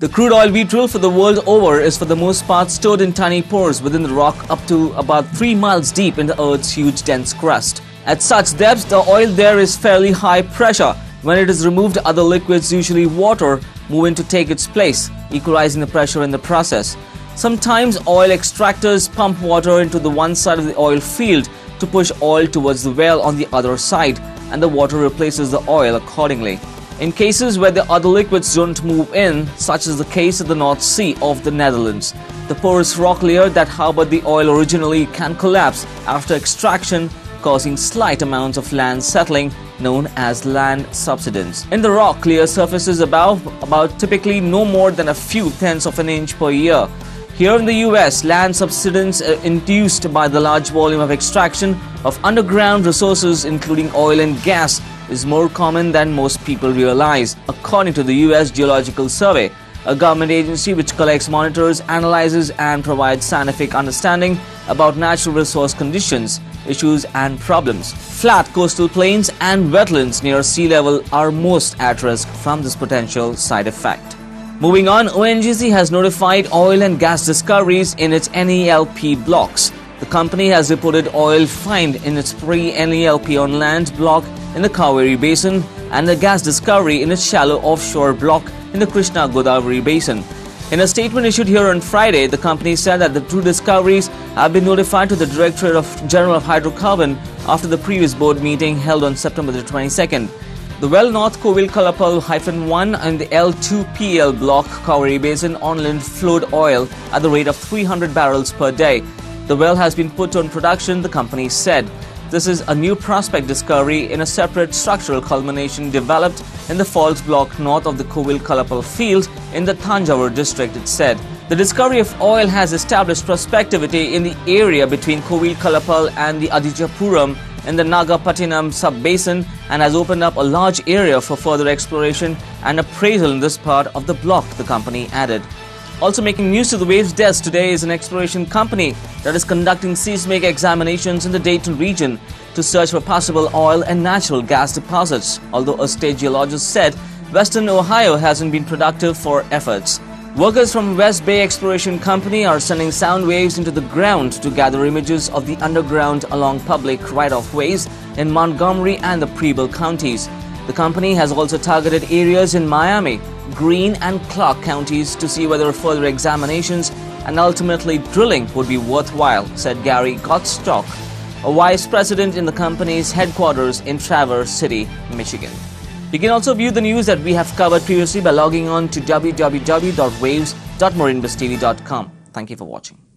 The crude oil we drill for the world over is for the most part stored in tiny pores within the rock up to about 3 miles deep in the Earth's huge dense crust. At such depths, the oil there is fairly high pressure. When it is removed, other liquids, usually water, move in to take its place, equalizing the pressure in the process. Sometimes oil extractors pump water into the one side of the oil field to push oil towards the well on the other side, and the water replaces the oil accordingly. In cases where the other liquids don't move in, such as the case of the North Sea of the Netherlands, the porous rock layer that harbored the oil originally can collapse after extraction, causing slight amounts of land settling known as land subsidence. In the rock, clear surfaces above about typically no more than a few tenths of an inch per year. Here in the US, land subsidence uh, induced by the large volume of extraction of underground resources including oil and gas is more common than most people realize, according to the US Geological Survey, a government agency which collects, monitors, analyzes, and provides scientific understanding about natural resource conditions, issues, and problems. Flat coastal plains and wetlands near sea level are most at risk from this potential side effect. Moving on, ONGC has notified oil and gas discoveries in its NELP blocks. The company has reported oil find in its pre-NELP on land block in the Cauvery Basin and the gas discovery in its shallow offshore block in the Krishna Godavari Basin. In a statement issued here on Friday, the company said that the two discoveries have been notified to the Directorate of General of Hydrocarbon after the previous board meeting held on September the 22nd. The well North Kovilkallappal-1 and the L2PL block Cauvery Basin onland flowed oil at the rate of 300 barrels per day. The well has been put on production, the company said. This is a new prospect discovery in a separate structural culmination developed in the fault block north of the Kovilkallappal field in the Thanjavur district, it said. The discovery of oil has established prospectivity in the area between Kovilkallappal and the Adichapuram in the Nagapattinam sub-basin and has opened up a large area for further exploration and appraisal in this part of the block, the company added. Also making news to the Waves desk today is an exploration company that is conducting seismic examinations in the Dayton region to search for possible oil and natural gas deposits, although a state geologist said Western Ohio hasn't been productive for efforts. Workers from West Bay Exploration Company are sending sound waves into the ground to gather images of the underground along public right-of ways in Montgomery and the Preble counties. The company has also targeted areas in Miami, Greene and Clark counties to see whether further examinations and ultimately drilling would be worthwhile, said Gary Gottschalk, a vice president in the company's headquarters in Traverse City, Michigan. You can also view the news that we have covered previously by logging on to www.waves.marinbustv.com. Thank you for watching.